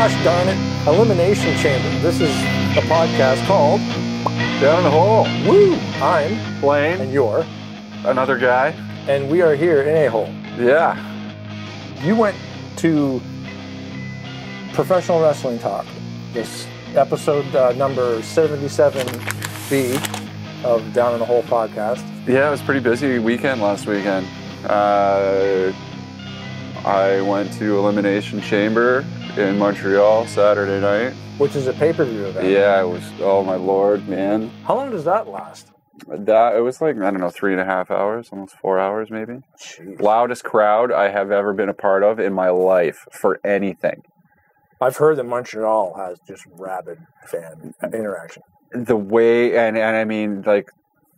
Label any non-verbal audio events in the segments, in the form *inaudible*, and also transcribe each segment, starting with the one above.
gosh darn it, Elimination Chamber. This is a podcast called Down in the hole. Woo! I'm Blaine. and you're, another guy. and we are here in a hole. Yeah. You went to Professional Wrestling Talk, this episode uh, number 77B of Down in the Hole podcast. Yeah, it was a pretty busy weekend last weekend. Uh, I went to Elimination Chamber in Montreal Saturday night. which is a pay-per-view event. Yeah, it was, oh my lord, man. How long does that last? That, it was like, I don't know, three and a half hours, almost four hours maybe. Jeez. Loudest crowd I have ever been a part of in my life for anything. I've heard that Montreal has just rabid fan interaction. the way and and I mean like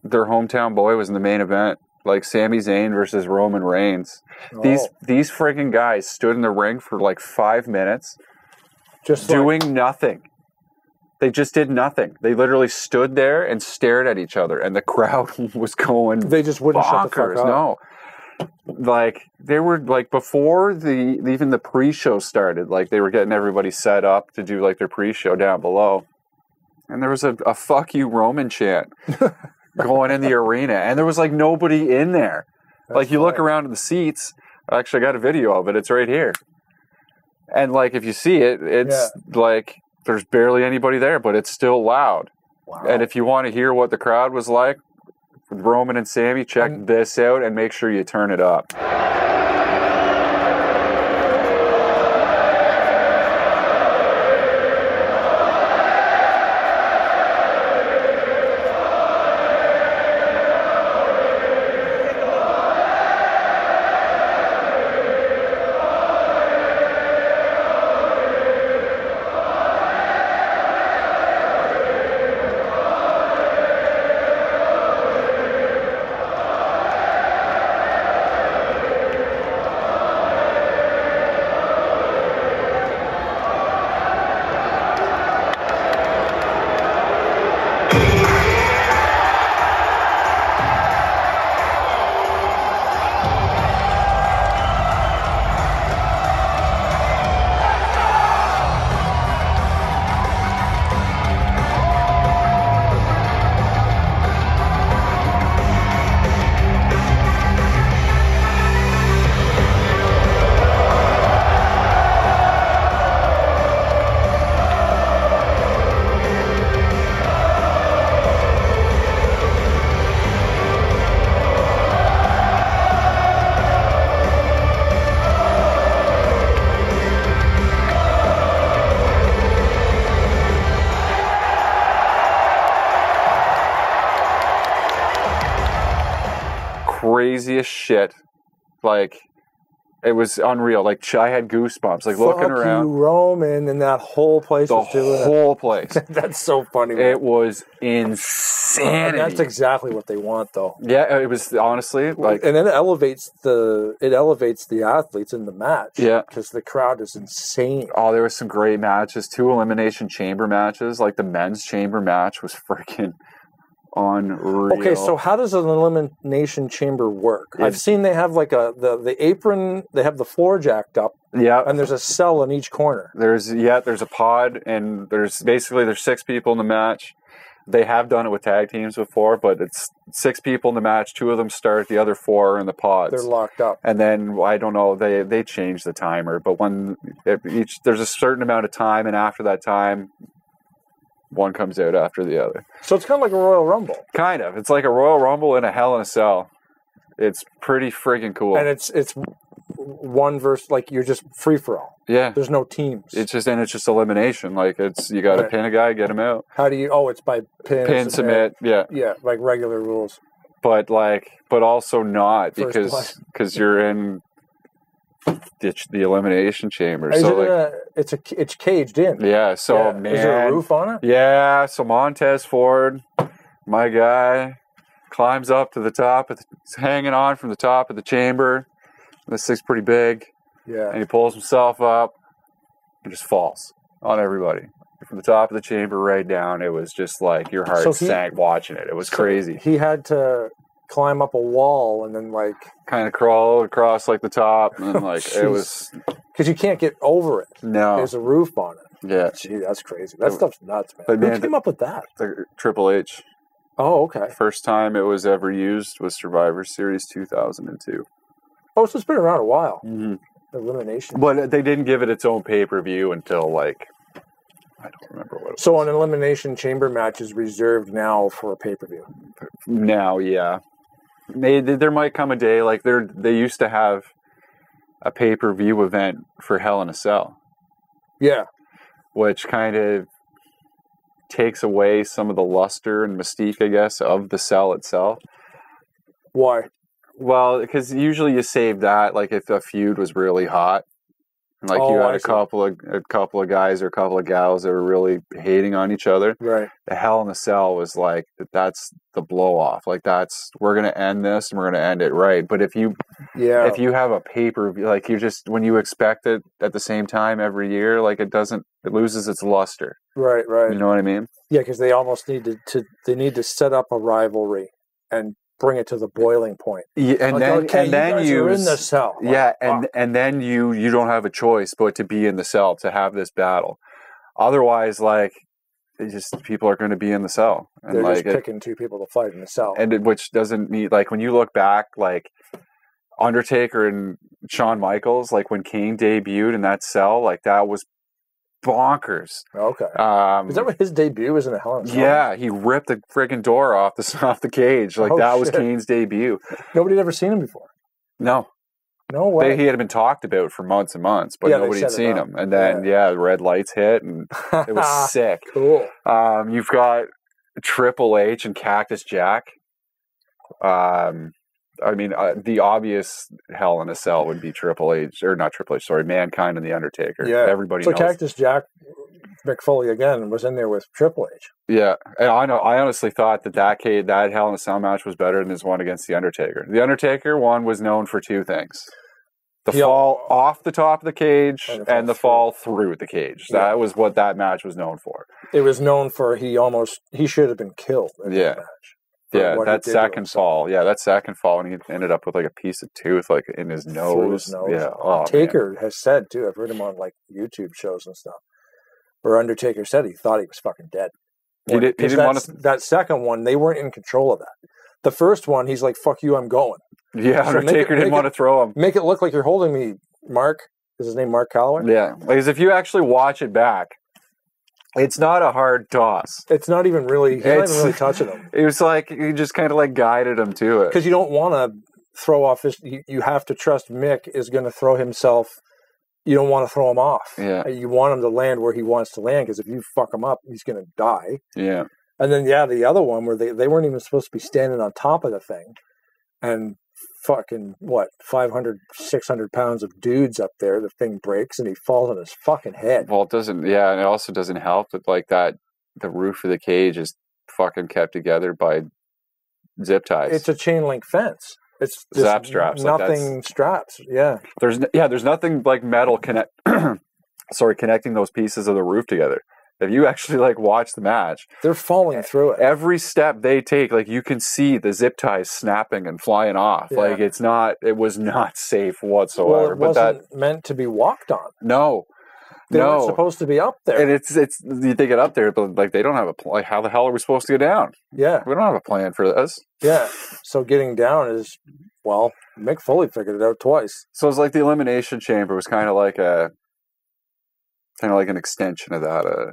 their hometown boy was in the main event, like Sami Zayn versus Roman Reigns. These Oh, these freaking guys stood in the ring for like five minutes just like- doing nothing. They just did nothing. They literally stood there and stared at each other, and the crowd *laughs* was going they just wouldn't shut the bonkers. fuck up. No, like they were like before the even the pre-show started. Like they were getting everybody set up to do like their pre-show down below, and there was a, a "fuck you Roman" chant *laughs* going in the *laughs* arena, and there was like nobody in there. like you look around at the seats. Actually, I got a video of it. It's right here. And like if you see it, it's like there's barely anybody there, but it's still loud. Wow. And if you want to hear what the crowd was like with Roman and Sammy, check And- this out and make sure you turn it up. Craziest shit. Like it was unreal. Like I had goosebumps. Like looking Fuck around you, Roman, and that whole place the was doing it. whole place. *laughs* That's so funny. man. it was And insanity. that's exactly what they want, though. yeah, it was honestly like and then it elevates the it elevates the athletes in the match. Yeah. because the crowd is insane. Oh, there was some great matches. Two elimination chamber matches. Like the men's chamber match was freaking unreal. Okay, so how does an elimination chamber work? I've seen they have like a the the apron. They have the floor jacked up, yeah, and there's a cell in each corner. there's yeah, there's a pod, and there's basically there's six people in the match. They have done it with tag teams before, but it's six people in the match. Two of them start, the other four are in the pods. They're locked up. and then I don't know they they change the timer, but when each there's a certain amount of time, and after that time, one comes out after the other. So it's kind of like a Royal Rumble, Kind of. It's like a Royal Rumble in a Hell in a Cell. It's pretty freaking cool. and it's it's one verse like you're just free for all. yeah. There's no teams. It's just and it's just elimination. Like it's you got to Right. pin a guy, get him out, How do you? Oh, it's by pin, pin, submit. Yeah, Yeah, like regular rules. but like, but also not First because because *laughs* you're in the, the elimination chamber. Is So it like, a, it's a it's caged in. yeah. So Yeah. man, Is there a roof on it? Yeah, so Montez Ford, my guy, climbs up to the top. Of the, he's hanging on from the top of the chamber. This thing's pretty big, Yeah. and he pulls himself up and just falls on everybody from the top of the chamber right down. It was just like your heart So he- sank watching it. It was So crazy. He had to climb up a wall and then like kind of crawl across like the top, *laughs* and like it was because you can't get over it. no, There's a roof on it. yeah, Gee, that's crazy. That stuff's nuts, man. But Who man, came up with that? the Triple H. Oh, okay. First time it was ever used was Survivor Series 2002. Oh, so it's been around a while. Mm-hmm. Elimination. But they didn't give it its own pay per view until like I don't remember what. It was. So an elimination chamber match is reserved now for a pay per view. Now, yeah, they, there might come a day like they they used to have a pay per view event for Hell in a Cell, Yeah. which kind of takes away some of the luster and mystique, I guess, of the cell itself. Why? Well, because usually you save that like if a feud was really hot, like you Oh, had I a see. couple of a couple of guys or a couple of gals that were really hating on each other. Right. The Hell in a Cell was like that's the blow off. Like that's we're gonna end this and we're gonna end it right. But if you Yeah. if you have a paper like you just when you expect it at the same time every year, like it doesn't it loses its luster. right. Right. You know what I mean? Yeah, because they almost need to, to they need to set up a rivalry and bring it to the boiling point. Yeah, and Like, then okay, and then you guys you are in the cell. Like, yeah and fuck. and then you you don't have a choice but to be in the cell to have this battle otherwise like just people are going to be in the cell and they're like just it, picking two people to fight in the cell. and it, which doesn't mean like when you look back like undertaker and Shawn Michaels like when Kane debuted in that cell like that was bonkers okay. um Is that what his debut was in the Hell in a Cell? yeah, he ripped the friggin' door off the *laughs* off the cage. Like Oh, that was. Kane's debut. Nobody had ever seen him before. No, No way. they, he had been talked about for months and months, but Yeah, nobody had seen him. And then yeah. the red lights hit, and it was *laughs* sick. cool. Um, you've got Triple H and Cactus Jack. Um, I mean, uh, the obvious Hell in a Cell would be Triple H, or not Triple H, sorry, Mankind and the Undertaker. Yeah. everybody So knows. Cactus Jack Mick Foley again was in there with Triple H. Yeah, and I know. I honestly thought that that that Hell in a Cell match was better than his one against the Undertaker. The Undertaker one was known for two things: the He- fall off the top of the cage And and the fall through the cage. Yeah. That was what that match was known for. It was known for he almost he should have been killed. In Yeah. That match. for Yeah, what he that did to second himself. fall. Yeah, that second fall, and he ended up with like a piece of tooth like in his nose. His nose. Yeah, oh, man. Taker has said too. I've heard him on like YouTube shows and stuff. Where Undertaker said he thought he was fucking dead. He did- he didn't wanna- That second one, they weren't in control of that. The first one, he's like, "Fuck you, I'm going." Yeah, So make it- Undertaker didn't want it- to throw him. Make it look like you're holding me, Mark. Is his name Mark Calaway? Yeah, because if you actually watch it back, it's not a hard toss. It's not even really. He's not even really touching him It was like he just kind of like guided him to it. because you don't want to throw off his. You, you have to trust Mick is going to throw himself. You don't want to throw him off. Yeah. You want him to land where he wants to land because if you fuck him up, he's going to die. Yeah, And then yeah, the other one where they, they weren't even supposed to be standing on top of the thing, and fucking what 500 600 pounds of dudes up there the thing breaks and he falls on his fucking head well, it doesn't. Yeah, and it also doesn't help that like that the roof of the cage is fucking kept together by zip ties. it's a chain link fence it's Zap straps, like nothing straps yeah there's yeah, there's nothing like metal connect. *clears throat* sorry, connecting those pieces of the roof together. If you actually like watch the match, they're falling through it every step they take, like you can see the zip ties snapping and flying off. Yeah. Like it's not, it was not safe whatsoever. well it but that wasn't meant to be walked on no, they weren't supposed to be up there and it's it's you they get up there, but like they don't have a pl- like how the hell are we supposed to get down? yeah We don't have a plan for this. yeah so getting down is well mick foley figured it out twice So it's like the elimination chamber was kind of like a kind of like an extension of that, uh,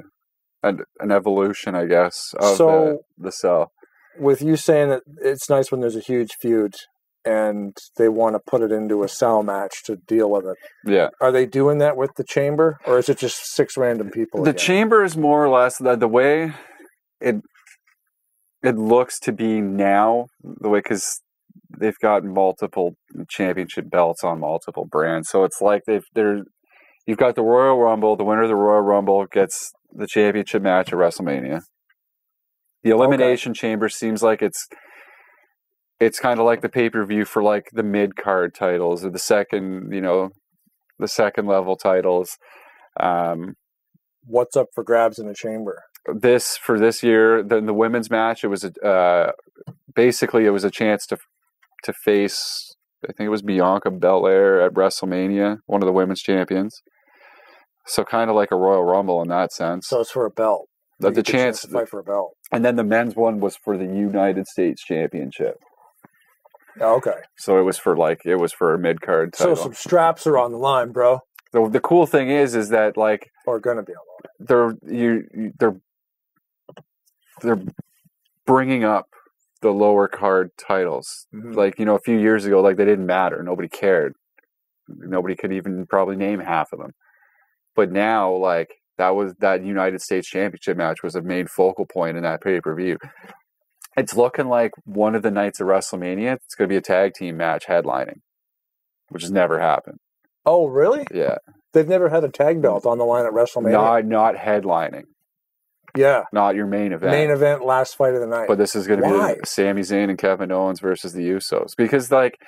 an, an evolution, I guess, of So- the, the cell. with you saying that it's nice when there's a huge feud and they want to put it into a cell match to deal with it. Yeah, Are they doing that with the chamber, or is it just six random people? the again? chamber is more or less the, the way it it looks to be now. The way because they've got multiple championship belts on multiple brands, so it's like they've they're you've got the Royal Rumble. The winner of the Royal Rumble gets the championship match at WrestleMania. The Elimination Chamber seems like it's it's kind of like the pay per view for like the mid card titles or the second, you know, the second level titles. Um, What's up for grabs in the chamber? this for this year, the, the women's match, it was a uh, basically it was a chance to to face I think it was Bianca Belair at WrestleMania, one of the women's champions. So kind of like a Royal Rumble in that sense. So it's for a belt. the, chance, to fight for a belt. and then the men's one was for the United States Championship. Oh, okay. So it was for like it was for a mid card So some straps are on the line, bro. the, the cool thing is, is that like Or gonna be on the line. they're you you- they're they're bringing up the lower card titles. Mhm. Like you know, a few years ago, like they didn't matter. Nobody cared. Nobody could even probably name half of them. But now, like that was that United States Championship match was a main focal point in that pay per view. It's looking like one of the nights of WrestleMania. It's going to be a tag team match headlining, which has never happened. Oh, really? Yeah, They've never had a tag belt on the line at WrestleMania. not not headlining, yeah. not your main event. Main event, last fight of the night. But this is going to Why? be Sami Zayn and Kevin Owens versus the Usos because like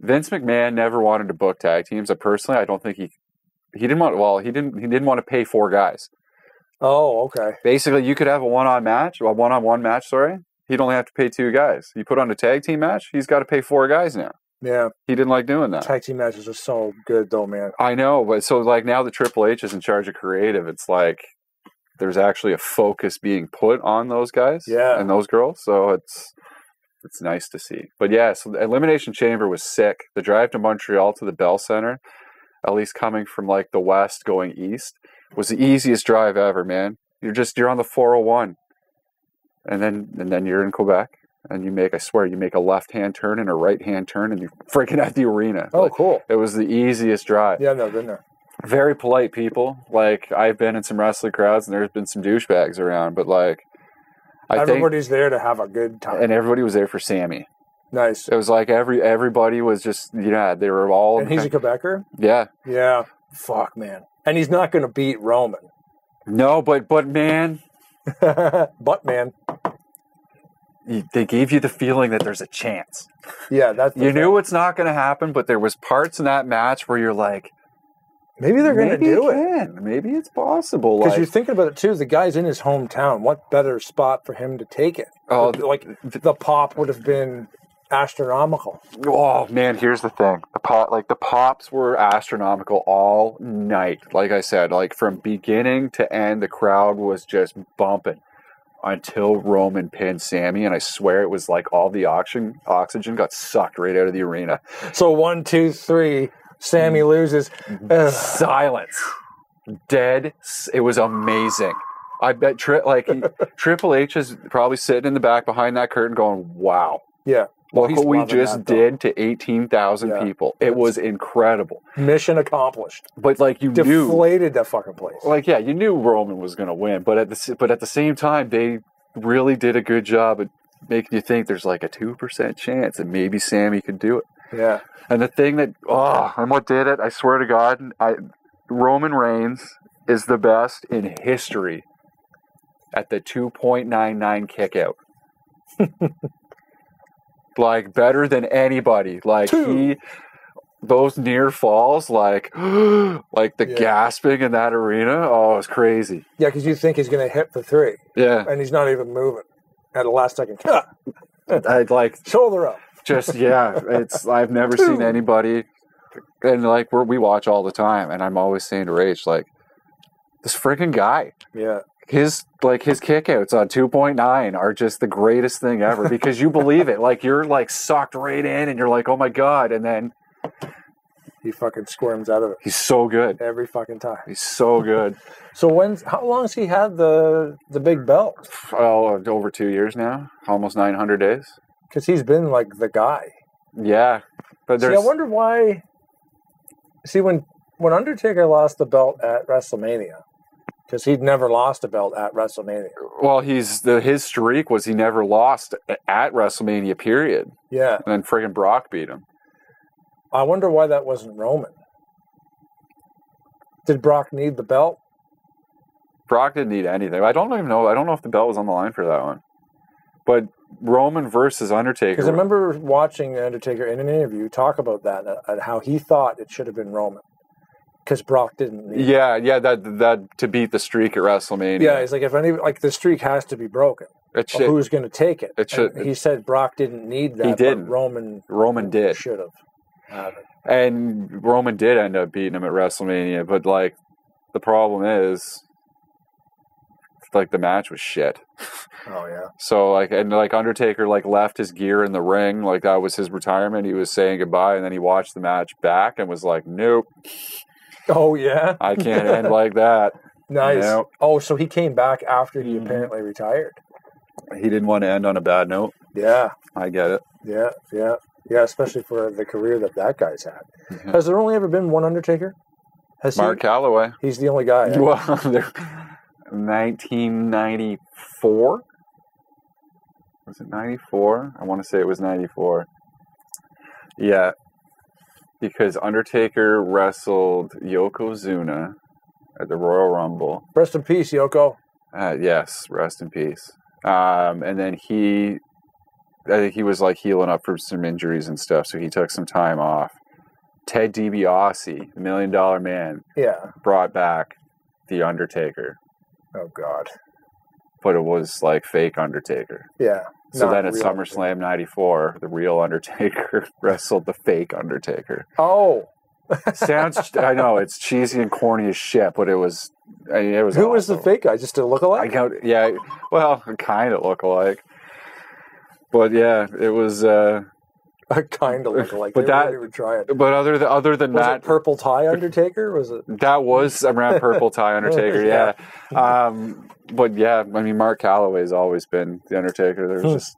Vince McMahon never wanted to book tag teams. I personally, I don't think he he didn't want. Well, he didn't. He didn't want to pay four guys. oh, okay. Basically, you could have a one on match, a one on one match. Sorry, he'd only have to pay two guys. You put on a tag team match, he's got to pay four guys now. Yeah. He didn't like doing that. Tag team matches are so good, though, man. I know, but so like now the Triple H is in charge of creative. It's like there's actually a focus being put on those guys, Yeah. and those girls. So it's it's nice to see. But yeah, so the Elimination Chamber was sick. The drive to Montreal to the Bell Center, at least coming from like the west going east, was the easiest drive ever. Man, you're just you're on the 401, and then and then you're in Quebec. And you make, I swear, you make a left hand turn and a right hand turn, and you're freaking at the arena. Oh, Like, cool. it was the easiest drive Yeah, I've been there. very polite people. Like I've been in some wrestling crowds and there's been some douchebags around, but like I think Everybody's there to have a good time. and everybody was there for Sammy. Nice. It was like every everybody was just yeah, they were all And he's a Quebecer? yeah. Yeah. Fuck, man. And he's not going to beat Roman. No, but but man, *laughs* but, man, they gave you the feeling that there's a chance. yeah, that's the You knew it's not going to happen, but there was parts in that match where you're like, Maybe they're going to do it. Can. Maybe it's possible. Because Like, you're thinking about it too. The guy's in his hometown. What better spot for him to take it? Oh, like the pop would have been astronomical. Oh man, here's the thing. The pop like the pops were astronomical all night. Like I said, like from beginning to end, the crowd was just bumping until Roman pinned Sammy, and I swear it was like all the oxygen oxygen got sucked right out of the arena. So one, two, three. Sammy Mm. loses. Ugh. Silence, dead. It was amazing. I bet tri- like *laughs* Triple H is probably sitting in the back behind that curtain, going, "Wow." Yeah. Look what we just though. did to 18,000 Yeah. people. It That's- was incredible. Mission accomplished. But like you knew Deflated that fucking place. like yeah, you knew Roman was going to win, but at the but at the same time they really did a good job at making you think there's like a 2% chance that maybe Sammy could do it. Yeah. And the thing that oh, and what did it? I swear to God, I Roman Reigns is the best in history at the 2.99 kick out. *laughs* like better than anybody. Like Two. he those near falls like *gasps* like the Yeah. gasping in that arena. Oh, it's crazy. Yeah, because you think he's going to hit for three, Yeah. and he's not even moving at the last second. *laughs* I'd like shoulder up. just yeah it's i've never seen anybody and like we're, we watch all the time and i'm always saying to rach like this freaking guy Yeah. His like his kickouts on 2.9 are just the greatest thing ever because you believe it like you're like sucked right in and you're like oh my god and then He fucking squirms out of it he's so good every fucking time. he's so good *laughs* So when's how long's he had the the big belt? oh over two years now almost 900 days Because he's been like the guy. yeah but See, I wonder why. See, when when Undertaker lost the belt at WrestleMania, because he'd never lost a belt at WrestleMania. well he's the his streak was he never lost at wrestlemania period Yeah, and then friggin brock beat him I wonder why that wasn't Roman. Did Brock need the belt? Brock didn't need anything. I don't even know. I don't know if the belt was on the line for that one. But Roman versus Undertaker. Because I remember watching Undertaker in an interview talk about that uh, and how he thought it should have been Roman, because Brock didn't it. Yeah, yeah, that that to beat the streak at WrestleMania. Yeah, he's like if any like the streak has to be broken. It should, who's going to take it. It should- he said Brock didn't need that. He didn't. Roman Roman did. should have. And Roman did end up beating him at WrestleMania, but like the problem is like the match was shit. *laughs* Oh yeah. So like and like Undertaker like left his gear in the ring, like that was his retirement. He was saying goodbye and then he watched the match back and was like, Nope, Oh yeah. I can't end *laughs* like that. Nice. Nope. Oh, so he came back after he Mhm. apparently retired. He didn't want to end on a bad note. Yeah. I get it. Yeah. Yeah. Yeah. Especially for the career that that guy's had. Mhm. Has there only ever been one Undertaker? Has Mark Calaway. He's the only guy. *laughs* Well, 1994. Was it 94? I want to say it was 94. Yeah, because Undertaker wrestled Yokozuna at the Royal Rumble. Rest in peace, Yoko. Uh, yes, rest in peace. Um, and then he, I think he was like healing up from some injuries and stuff, so he took some time off. Ted DiBiase, the Million Dollar Man, Yeah. brought back the Undertaker, Oh God. But it was like fake Undertaker. Yeah. So then at SummerSlam '94, the real Undertaker *laughs* wrestled the fake Undertaker. Oh, *laughs* Sounds, I know it's cheesy and corny as shit, but it was, I mean, it was. who was the fake guy? Just a I lookalike? got, yeah, well, *laughs* kind of look alike, but yeah, it was. uh I *laughs* kind of lookalike. But They that- even try it. But other than other than Was that, it purple tie Undertaker? Was it? that was around purple tie Undertaker. *laughs* Yeah. yeah. Um, but yeah, I mean, Mark Calaway's always been the Undertaker. There was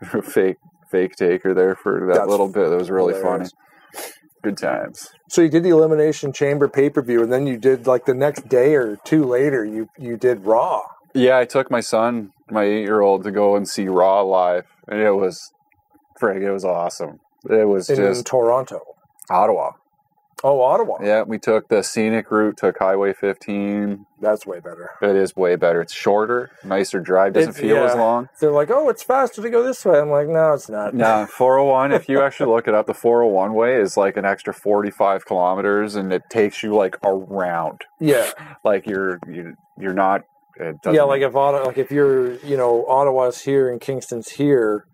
Hmm. just *laughs* fake fake taker there for that That's little bit. That was really hilarious. funny. Good times. So you did the Elimination Chamber pay per view, and then you did like the next day or two later, you you did Raw. Yeah, I took my son, my eight year old, to go and see Raw live, and it was, frig, it was awesome. It was in just Toronto. Ottawa. Oh, Ottawa. Yeah, we took the scenic route, took Highway 15. That's way better. It is way better. It's shorter, nicer drive, doesn't It's- feel as long. They're like, oh, it's faster to go this way. I'm like, no, it's not. No, *laughs* 401, if you actually look it up, the 401 way is like an extra 45 kilometers and it takes you like around. Yeah, *laughs* Like you're you, you're not it doesn't yeah. Like if Ottawa, like if you're, you know, Ottawa's here and Kingston's here,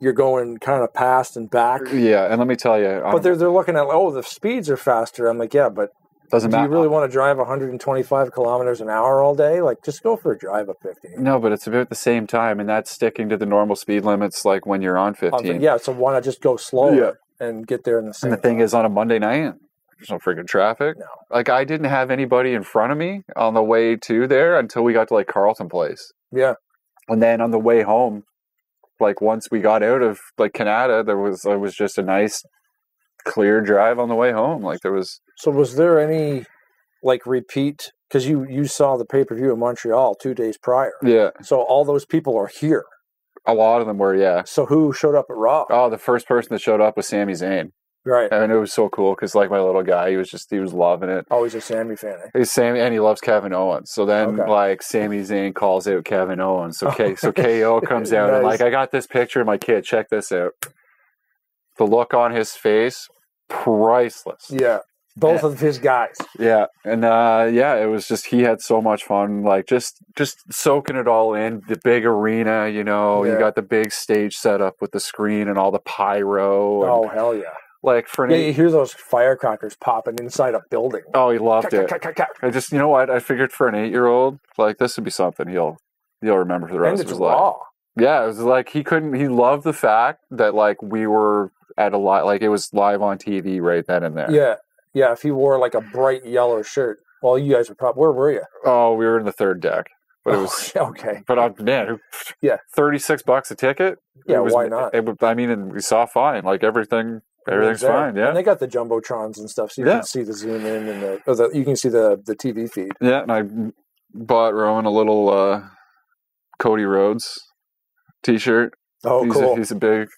you're going kind of past and back. Yeah, and let me tell you, But they're they're looking at, oh, the speeds are faster. I'm like, yeah, but doesn't do you really want to drive 125 kilometers an hour all day? Like, just go for a drive up 50. No, but it's about the same time, and that's sticking to the normal speed limits, like when you're on Um, 15. yeah, so why not just go slower Yeah. and get there in the same And the thing time? is, on a Monday night, there's no freaking traffic. No. Like I didn't have anybody in front of me on the way to there until we got to like Carleton Place, yeah, and then on the way home, like once we got out of like Canada, there was it was just a nice, clear drive on the way home. Like there was So was there any like repeat? Because you you saw the pay per view in Montreal two days prior. yeah, So all those people are here. a lot of them were yeah. So who showed up at Raw? Oh, the first person that showed up was Sami Zayn, right. and it was so cool because like my little guy, he was just he was loving it. Always a Sammy fan. eh? He's Sammy, and he loves Kevin Owens. So then, Okay. like, Sami Zayn calls out Kevin Owens. So, *laughs* K, so KO comes out and Nice. like, I got this picture of my kid. Check this out. The look on his face, priceless. Yeah. Both of his guys. Yeah, and uh, yeah, it was just he had so much fun, like just just soaking it all in. The big arena, you know, Yeah. you got the big stage set up with the screen and all the pyro. And, Oh hell yeah! Like for an Yeah, you hear those firecrackers popping inside a building. oh, he loved it. I just, you know what? I figured for an eight-year-old, like this would be something he'll he'll remember for the And rest of it's his life. Yeah, it was like he couldn't. He loved the fact that like we were at a lot, like it was live on TV right then and there. Yeah, yeah. If he wore like a bright yellow shirt, well, you guys were probably where were you? Oh, we were in the third deck, but it was. *laughs* Oh, okay. But uh, man, Yeah. thirty-six bucks a ticket. Yeah, It was- why not? It, I mean, and we saw fine. Like everything, everything's fine. Yeah, and they got the jumbotrons and stuff, so you Yeah. can see the zoom in and the, or the you can see the the TV feed. yeah. And I bought Rowan a little uh, Cody Rhodes T-shirt. Oh, he's, cool! a, he's a big,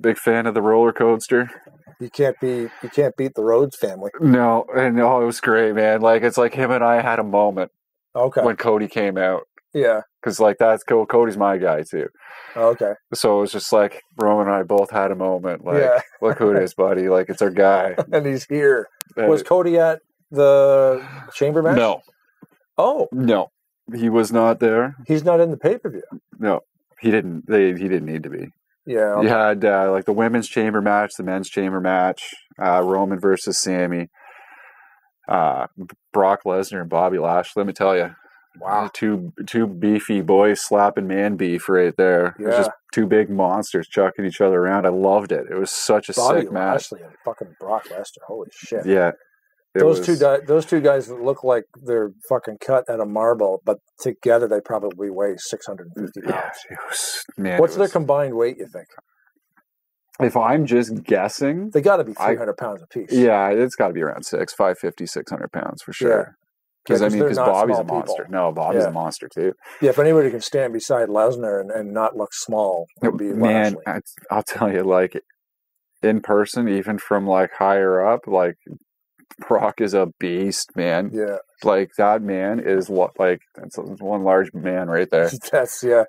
big fan of the roller coaster. you can't be you can't beat the Rhodes family. No, and oh, it was great, man. Like it's like him and I had a moment Okay, when Cody came out yeah, because like that's Co- Cody's my guy too. okay, So it was just like Roman and I both had a moment. Like, yeah. look who it is, buddy. Like it's our guy. *laughs* and he's here. And Was Cody at the chamber match? no, Oh, no, he was not there. he's not in the pay per view. No, he didn't. They he didn't need to be. Yeah. You had uh, like the women's chamber match, the men's chamber match, uh, Roman versus Sammy, uh, Brock Lesnar and Bobby Lash. Let me tell you, Wow. two two beefy boys slapping man beef right there. It was Yeah. just two big monsters chucking each other around. I loved it. It was such a Bobby sick match. Lashley and fucking Brock Lesnar. Holy shit. Yeah, those was- two di- those two guys look like they're fucking cut out of marble, but together they probably weigh six hundred and fifty pounds. it was man. What's it their combined weight? You think if I'm just guessing, they got to be I- three hundred pounds apiece? yeah, it's got to be around six, 550, 600 pounds for Yeah. sure. Because Yeah, I mean, because Bobby's a small people. monster. No, Bobby's Yeah. a monster too. Yeah, if anybody can stand beside Lesnar and, and not look small, it would be Man, I, I'll tell you, like in person, even from like higher up, like Brock is a beast, man. Yeah, Like that man is what, like that's one large man right there. *laughs* that's yeah.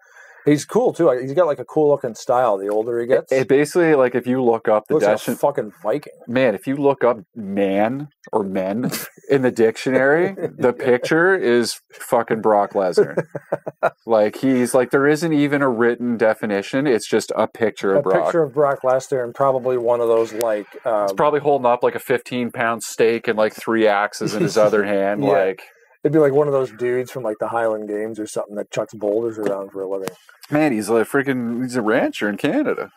He's cool too. He's got like a cool looking style. The older he gets, It basically like if you look up the looks like a definition, fucking Viking. man, if you look up man or men in the dictionary, *laughs* the picture is fucking Brock Lesnar. *laughs* like he's like there isn't even a written definition. It's just a picture of A Brock. picture of Brock Lesnar and probably one of those like um, He's probably holding up like a 15 pound steak and like three axes in his *laughs* other hand. Yeah. Like, It'd be like one of those dudes from like the Highland Games or something that chucks boulders around for a living. man, he's a freaking, he's a rancher in Canada.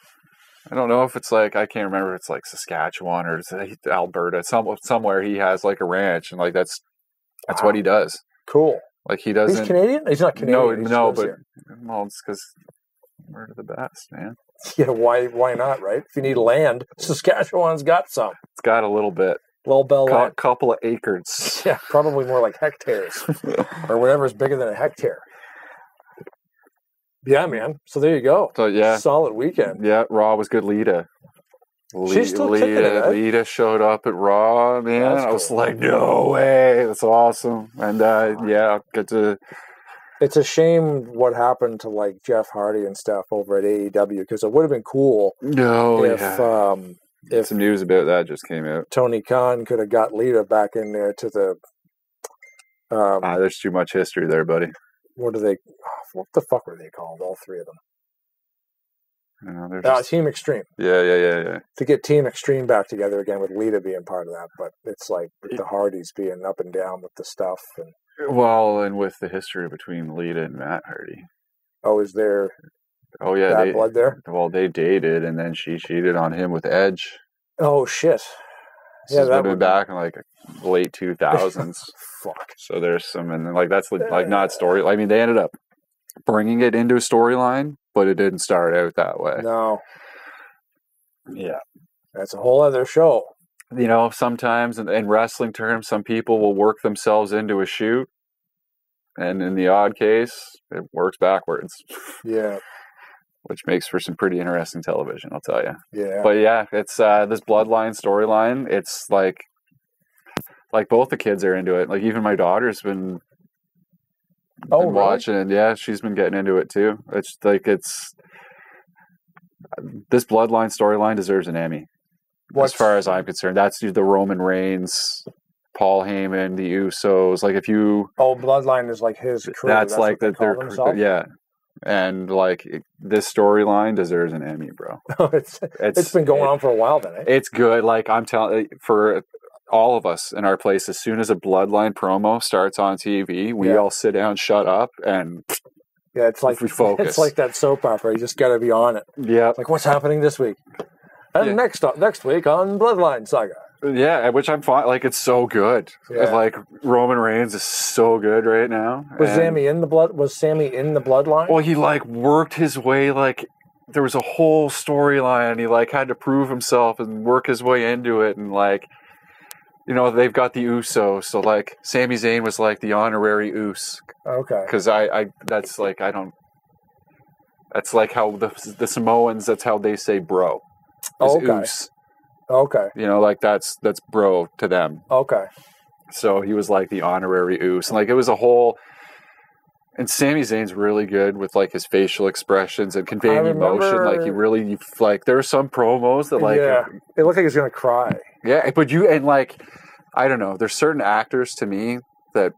I don't know if it's like, I can't remember if it's like Saskatchewan or Alberta. Some, somewhere he has like a ranch and like that's, that's what he does. Cool. Like he doesn't. He's Canadian. He's not Canadian. no, no, but, here. well, it's because we're the best, man. *laughs* yeah, why? Why not? Right? If you need land, Saskatchewan's got some. It's got a little bit, Little bell land. couple of acres. *laughs* Yeah, probably more like hectares or whatever is bigger than a hectare. Yeah, man. So there you go. So yeah, Solid weekend. Yeah, Raw was good. Lita. She's still kicking it, Lita, eh? Lita showed up at Raw, man. That's I was cool. like, no way. That's awesome. And uh, yeah, get to It's a shame what happened to like Jeff Hardy and stuff over at AEW because it would have been cool no. if yeah. um, if Some news about that just came out. Tony Khan could have got Lita back in there to the um, Ah, there's too much history there, buddy. what do they what the fuck were they called? All three of them. Uh, just- Team Extreme. yeah, yeah, yeah, yeah. To get Team Extreme back together again with Lita being part of that, but it's like with the Hardys being up and down with the stuff and Well, and with the history between Lita and Matt Hardy. oh, is there Oh yeah, bad they blood there? well they dated, and then she cheated on him with Edge. Oh shit! This Yeah, that been would be- back in like late two thousands. *laughs* Fuck. So there's some, and like that's like not story. Uh. I mean, they ended up bringing it into a storyline, but it didn't start out that way. No, Yeah, that's a whole other show. you know, sometimes in, in wrestling terms, some people will work themselves into a shoot, and in the odd case, it works backwards, Yeah, which makes for some pretty interesting television. I'll tell you. yeah. But yeah, it's uh, this bloodline storyline. It's like, like both the kids are into it. Like even my daughter's been oh, been really? watching. Yeah, she's been getting into it too. It's like it's this bloodline storyline deserves an Emmy What's- as far as I'm concerned. That's the Roman Reigns, Paul Heyman, the Usos. Like if you, Oh, Bloodline is like his crew. that's, like what they that they're call yeah, and like it- this storyline deserves an Emmy, bro. *laughs* it's It's it's been going on for a while then. Eh? It's good. Like I'm telling for all of us in our place, as soon as a bloodline promo starts on TV, we Yeah. all sit down, shut up, and Yeah, it's like we focus. It's like that soap opera. You just got to be on it. yeah, Like what's happening this week? And Yeah. next up, next week on Bloodline Saga. Yeah, which I'm fine. Like it's so good. Yeah. Like Roman Reigns is so good right now. Was And- Sammy in the blood? Was Sammy in the Bloodline? Well, he like worked his way. Like there was a whole storyline. He like had to prove himself and work his way into it. And like, you know, they've got the Uso. So like, Sami Zayn was like the honorary Us okay. because I, I that's like I don't. That's like how the the Samoans. That's how they say bro. is Okay. Us. Okay. You know, like that's that's bro to them. Okay. So he was like the honorary Uce. And like it was a whole and Sami Zayn's really good with like his facial expressions and conveying emotion. Like he really you- like there are some promos that like yeah. It looked like he's gonna cry. yeah, but you and like I don't know, there's certain actors to me that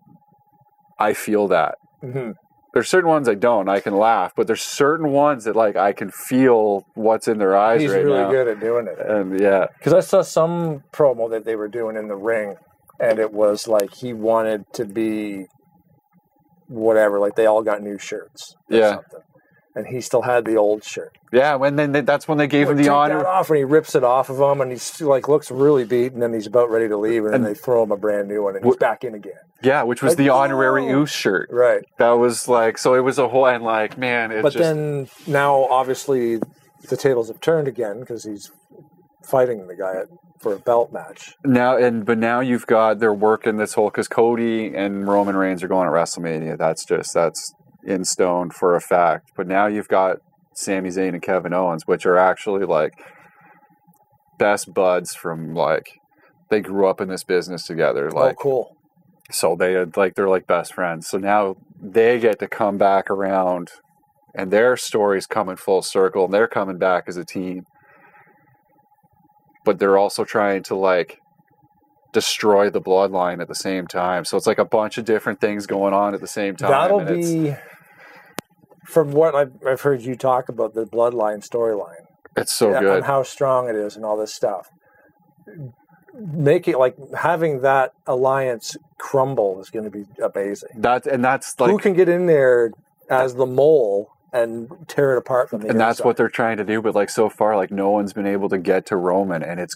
I feel that. hmm there's certain ones I don't. I can laugh, but there's certain ones that like I can feel what's in their eyes He's right really now. good at doing it. And yeah, Because I saw some promo that they were doing in the ring, and it was like he wanted to be whatever. Like they all got new shirts. or Yeah. something. And he still had the old shirt. yeah. When then they, that's when they gave him the honor. off, and he rips it off of him, and he's like looks really beat, and then he's about ready to leave, and, then And- they throw him a brand new one, and he's back in again. Yeah, which was Like, the honorary no. Uce shirt. Right. That was like so. It was a whole and like man. It But just then now, obviously, the tables have turned again because he's fighting the guy at, for a belt match. now and but now you've got they're working this whole because Cody and Roman Reigns are going to WrestleMania. That's just that's in stone for a fact. But now you've got Sami Zayn and Kevin Owens, which are actually like best buds from like they grew up in this business together. Oh, like oh, cool. so they had like they're like best friends. So now they get to come back around, and their story's coming full circle, and they're coming back as a team. But they're also trying to like destroy the bloodline at the same time. So it's like a bunch of different things going on at the same time. That'll be, from what I've, I've heard you talk about, the bloodline storyline. it's so good. And how strong it is and all this stuff. Make it like having that alliance crumble is going to be amazing. That and that's like Who can get in there as the mole and tear it apart from the and that's inside? what they're trying to do. But like so far, like no one's been able to get to Roman, and it's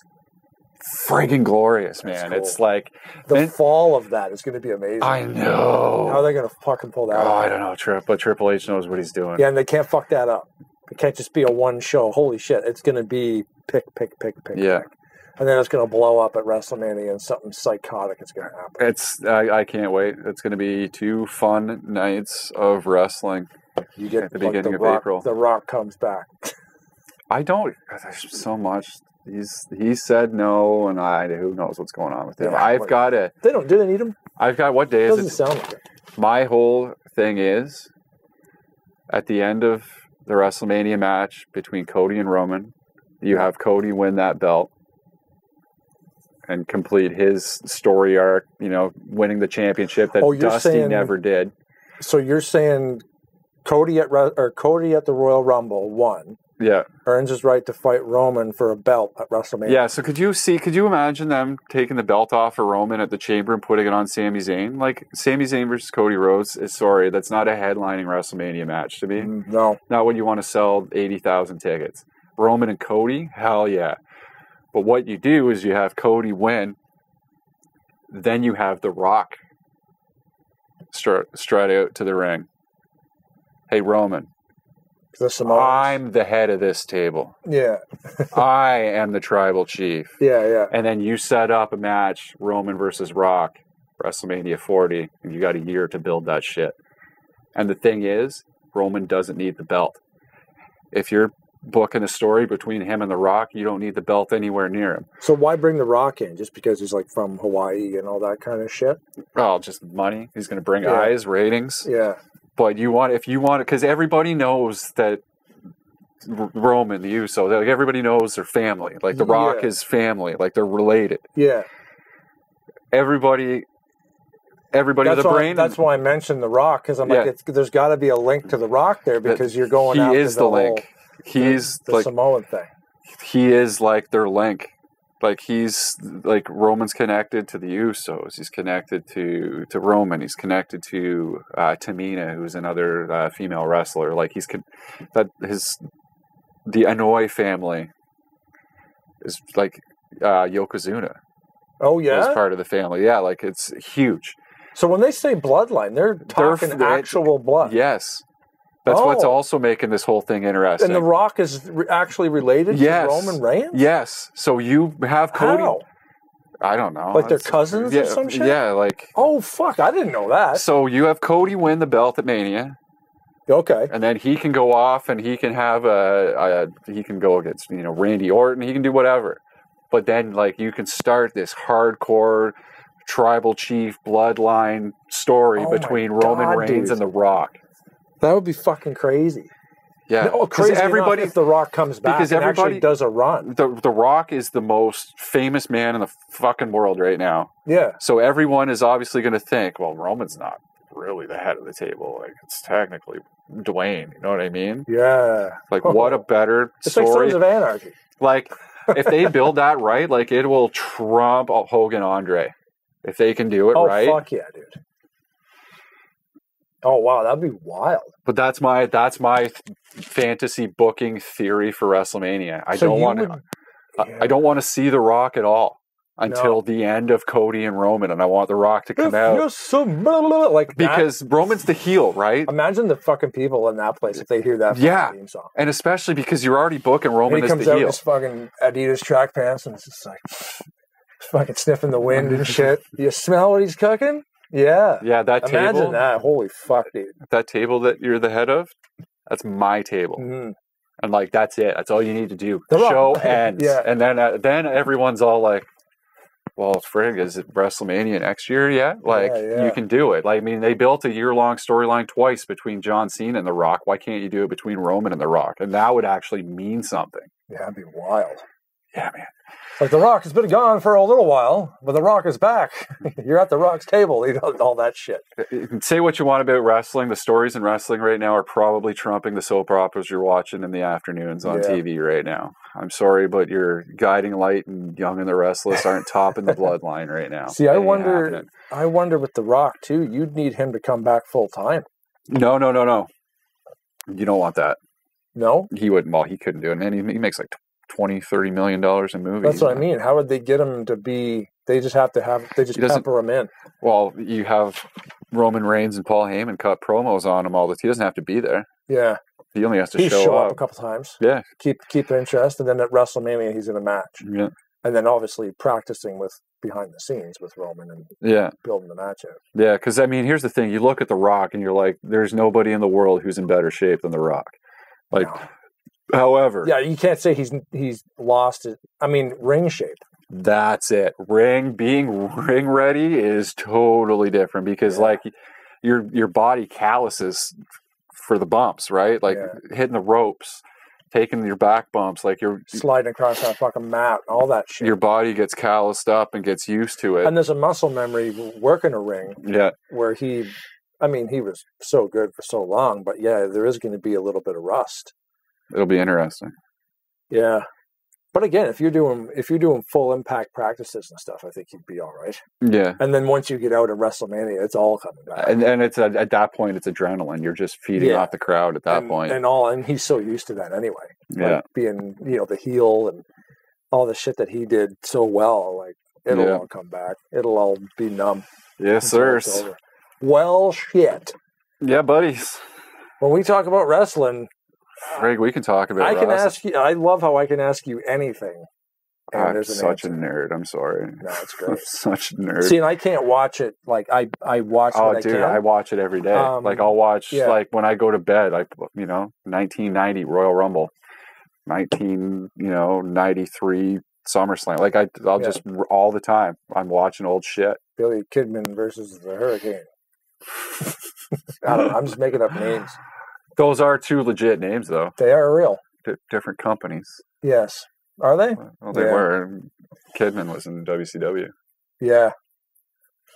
friggin' glorious, man. cool. It's like the and- fall of that is going to be amazing. I know. How are they going to fucking pull that Oh, off? I don't know, Trip, but Triple H knows what he's doing. Yeah, and they can't fuck that up. It can't just be a one show. Holy shit! It's going to be pick, pick, pick, pick. Yeah. pick. And then it's going to blow up at WrestleMania, and something psychotic is going to happen. It's I, I can't wait. It's going to be two fun nights of wrestling. You get At the like, beginning of rock, April. The Rock comes back. *laughs* I don't. There's so much. He's he said no, and I who knows what's going on with him. Yeah, I've got a. They don't. Do they need him? I've got what day is Doesn't it? sound like it. My whole thing is at the end of the WrestleMania match between Cody and Roman, you have Cody win that belt and complete his story arc, you know, winning the championship that Oh, Dusty saying- never did. So you're saying Cody at or Cody at the Royal Rumble won, Yeah. earns his right to fight Roman for a belt at WrestleMania. Yeah, so could you see could you imagine them taking the belt off of Roman at the chamber and putting it on Sami Zayn? Like Sami Zayn versus Cody Rhodes is sorry, that's not a headlining WrestleMania match to me. Mm, No. not when you want to sell 80,000 tickets. Roman and Cody, hell yeah. But what you do is you have Cody win, then you have The Rock strut, strut out to the ring. Hey, Roman, The Samoans. I'm the head of this table. Yeah. *laughs* I am the tribal chief. Yeah. Yeah. And then you set up a match, Roman versus Rock, WrestleMania 40, and you got a year to build that shit. And the thing is, Roman doesn't need the belt. If you're booking a story between him and The Rock, you don't need the belt anywhere near him. So why bring The Rock in? Just because he's like from Hawaii and all that kind of shit? Oh, just money. He's going to bring Yeah. eyes, ratings. Yeah. But you want, if you want it, because everybody knows that Roman, the Uso, like everybody knows they're family. Like The Rock Yeah. is family. Like they're related. Yeah. Everybody, everybody, That's the why, brain. that's why I mentioned The Rock because I'm like, Yeah. it's, there's got to be a link to The Rock there because you're going. he is the, the, whole- link. He's the like Samoan thing. he is like their link. Like he's like Roman's connected to the Usos. He's connected to to Roman. He's connected to uh, Tamina, who's another uh, female wrestler. Like he's con- that his the Anoa'i family is like uh, Yokozuna Oh yeah. part of the family. Yeah, like it's huge. So when they say bloodline, they're talking f- they- actual blood. Yes, that's what's Oh. also making this whole thing interesting. And The Rock is re- actually related Yes. to Roman Reigns. yes, so you have Cody. How? I don't know. Like they're cousins yeah, or some shit? Yeah, like Oh fuck! I didn't know that. so you have Cody win the belt at Mania, Okay. and then he can go off and he can have a, a he can go against you know Randy Orton. He can do whatever, but then like you can start this hardcore tribal chief bloodline story Oh between Roman Reigns dude. and The Rock. That would be fucking crazy. Yeah, No, crazy everybody. enough if The Rock comes back because everybody- does a run. the, the Rock is the most famous man in the fucking world right now. Yeah. So everyone is obviously going to think, well, Roman's not really the head of the table. Like it's technically Dwayne. You know what I mean? Yeah. Like what a *laughs* better It's like story. Sons of Anarchy. Like if they *laughs* build that right, like it will trump Hogan Andre. If they can do it Oh right. fuck yeah, dude. Oh wow, that'd be wild. But that's my that's my fantasy booking theory for WrestleMania. I So don't want would- to. I, I don't want to see The Rock at all until No. the end of Cody and Roman, and I want The Rock to come If out you're so blah, blah, blah, like that- because Roman's the heel, right? imagine the fucking people in that place if they hear that Yeah. theme song. And especially because you're already booking Roman And he comes out in heel. his fucking Adidas track pants and it's just like fucking sniffing the wind and shit. You smell what he's cooking? Yeah. Yeah, that Imagine table, that. Holy fuck, dude. that table that you're the head of, that's my table. Mhm. and like that's it. That's all you need to do. The. Show *laughs* ends, Yeah. and then uh, then everyone's all like, "Well, frig, is it WrestleMania next year yet? Like yeah. you can do it." Like I mean, they built a year long storyline twice between John Cena and The Rock. Why can't you do it between Roman and The Rock? And that would actually mean something. Yeah, that'd be wild. Yeah, man. Like the Rock has been gone for a little while, but the Rock is back. *laughs* You're at the Rock's table, *laughs* you know, all that shit. Uh, you can say what you want about wrestling. The stories in wrestling right now are probably trumping the soap operas you're watching in the afternoons on Yeah. TV right now. I'm sorry, but your Guiding Light and Young and the Restless aren't topping the *laughs* bloodline right now. See, I wonder happening. I wonder with the Rock too, you'd need him to come back full time. No, no, no, no. You don't want that. No? He wouldn't. Well, he couldn't do it. And he, he makes like 20, 30 million dollars in movies. That's what I mean. How would they get him to be they just have to have they just pepper him in. Well, you have Roman Reigns and Paul Heyman cut promos on him all the. He doesn't have to be there. Yeah. He only has to show, show, up. up. a couple times. Yeah, Keep keep interest and then at WrestleMania he's in a match. yeah, And then obviously practicing with behind the scenes with Roman and yeah, building the match out. yeah. Because I mean, here's the thing: you look at The Rock, and you're like, "There's nobody in the world who's in better shape than The Rock." Like, No. However, Yeah, you can't say he's he's lost it. I mean, ring shape. That's it. Ring being ring ready is totally different because Yeah. like your your body calluses for the bumps, right? Like Yeah. hitting the ropes, taking your back bumps, like you're sliding across that fucking mat, all that shit. your body gets calloused up and gets used to it. and there's a muscle memory working a ring yeah. where he, I mean, he was so good for so long, but yeah, there is going to be a little bit of rust. It'll be interesting. Yeah. But again, if you're doing if you're doing full impact practices and stuff, I think you'd be all right. Yeah. And then once you get out of WrestleMania, it's all coming back. And and it's at, at that point it's adrenaline. You're just feeding Yeah. off the crowd at that and, point. and all, and he's so used to that anyway. yeah. like being you know the heel and all the shit that he did so well. Like it'll Yeah. all come back. It'll all be numb. yes, sir. Well, shit. Yeah, buddies. When we talk about wrestling, Greg, we can talk about I can Ross. ask you. I love how I can ask you anything, and I'm an such answer. a nerd. I'm sorry. No, it's *laughs* I'm great. such a nerd. See, and I can't watch it. Like I, I watch Oh, what dude, I I, watch it every day. Um, like I'll watch yeah. like when I go to bed. Like you know, 1990 Royal Rumble, 19 you know 93 SummerSlam. Like I, I'll Yeah. just all the time. I'm watching old shit. Billy Kidman versus the Hurricane. *laughs* I don't know, I'm just making up names. Those are two legit names though. They are real. D- different companies. Yes. Are they? Well, they Yeah. were. Kidman was in WCW. Yeah.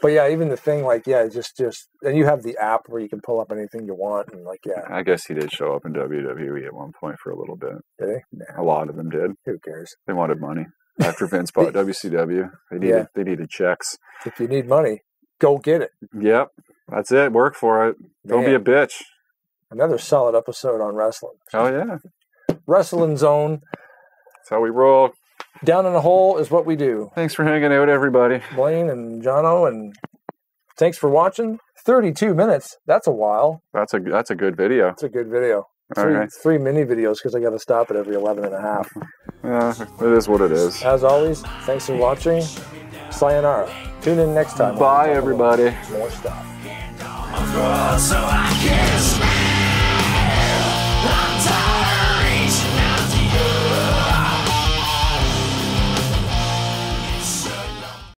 But yeah, even the thing like yeah, just just and you have the app where you can pull up anything you want and like yeah, I guess he did show up in WWE at one point for a little bit. did they? Nah, A lot of them did. who cares? They wanted money *laughs* after Vince bought WCW. They needed Yeah. they needed checks. If you need money, go get it. Yep, that's it. Work for it. Don't be a bitch. Another solid episode on wrestling. Oh yeah, Wrestling zone. that's how we roll. Down in the hole is what we do. Thanks for hanging out, everybody. Blaine and Jono and thanks for watching. 32 minutes. That's a while. That's a that's a good video. That's a good video. All Three, right. three mini videos because I got to stop at every 11 and a half. *laughs* Yeah, it is what it is. As always, thanks for watching. Sayonara. Tune in next time. Bye, everybody. More stuff. so I can